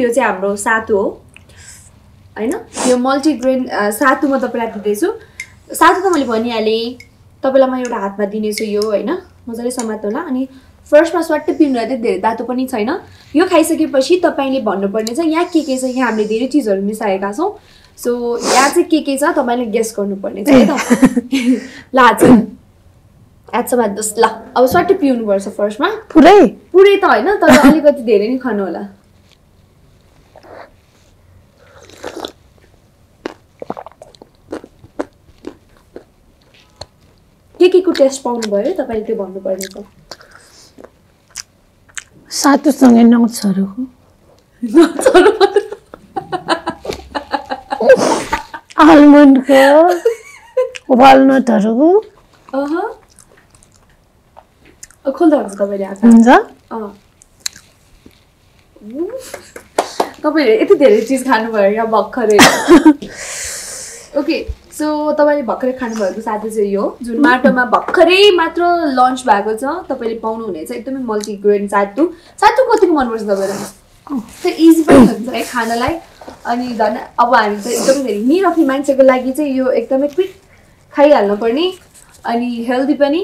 यो चाहिँ हाम्रो सातु हो। होइन? यो मल्टिग्रेन सातु म तपाईँलाई दिँदैछु। सातु त मैले भनिहालेँ तपाईँलाई म एउटा हातमा दिनेछु यो होइन? मजाले समात्नु होला। अनि फर्स्टमा स्वाट्टै पिउनु त्यति धेरै तातो पनि छैन। यो खाइसकेपछि तपाईँले भन्नुपर्ने चाहिँ यहाँ के के छ यहाँ हामीले धेरै चिजहरू मिसाएका छौँ। सो यहाँ चाहिँ के के छ तपाईँले गेस गर्नुपर्ने छ है त? ल हात हातसम्म हात दस ल। अब स्वाट्टै पिउनुपर्छ फर्स्टमा पुरै? पुरै त होइन तर अलिकति धेरै नै खानु होला। के के को टेस्ट पाउनु भयो तपाईँले त्यो भन्नुपर्ने छ सातोसँगै नौछहरूको आलमन्डको वालनटहरूको खोल्दा हुन्छ तपाईँले हुन्छ। यति धेरै चिज खानुभयो यहाँ भर्खरै। ओके। सो तपाईँले भर्खरै खानुभएको साथी चाहिँ यो जुन माटोमा भर्खरै मात्र लन्च भएको छ तपाईँले पाउनुहुनेछ एकदमै मल्टिग्रेन सातु। सातु कतिको मनपर्छ तपाईँलाई? त्यो इजी पनि हुन्छ है खानलाई। अनि झन् अब हामी त एकदमै धेरै निरफी मान्छेको लागि चाहिँ यो एकदमै क्विक खाइहाल्नु पर्ने अनि हेल्दी पनि।